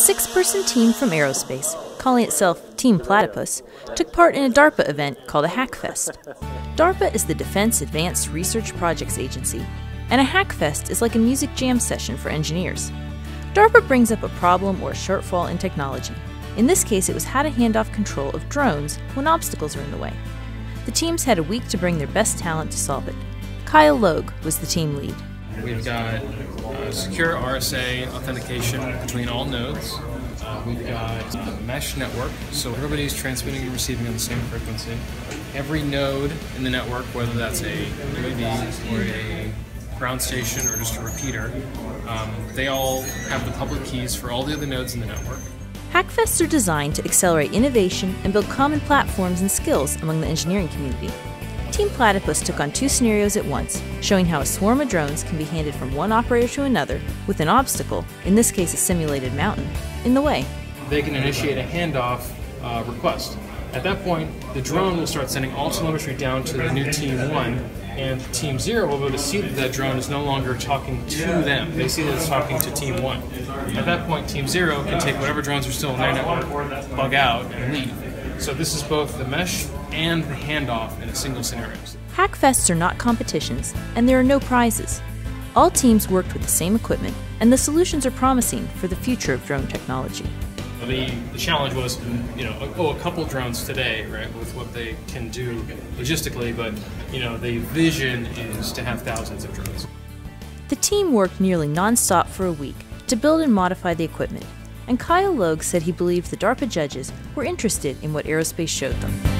six person team from aerospace, calling itself Team Platypus, took part in a DARPA event called a Hackfest. DARPA is the Defense Advanced Research Projects Agency, and a Hackfest is like a music jam session for engineers. DARPA brings up a problem or a shortfall in technology. In this case, it was how to hand off control of drones when obstacles are in the way. The teams had a week to bring their best talent to solve it. Kyle Logue was the team lead. We've got uh, secure RSA authentication between all nodes. Uh, we've got a mesh network, so everybody's transmitting and receiving on the same frequency. Every node in the network, whether that's a UAV or a ground station or just a repeater, um, they all have the public keys for all the other nodes in the network. Hackfests are designed to accelerate innovation and build common platforms and skills among the engineering community. Team Platypus took on two scenarios at once, showing how a swarm of drones can be handed from one operator to another with an obstacle, in this case a simulated mountain, in the way. They can initiate a handoff uh, request. At that point, the drone will start sending all telemetry down to the new Team 1, and Team 0 will be able to see that that drone is no longer talking to them. They see that it's talking to Team 1. At that point, Team 0 can take whatever drones are still in their network, bug out, and leave. So this is both the mesh and the handoff in a single scenario. Hackfests are not competitions, and there are no prizes. All teams worked with the same equipment, and the solutions are promising for the future of drone technology. The, the challenge was, you know, oh, a couple drones today, right, with what they can do logistically, but, you know, the vision is to have thousands of drones. The team worked nearly nonstop for a week to build and modify the equipment, and Kyle Logue said he believed the DARPA judges were interested in what aerospace showed them.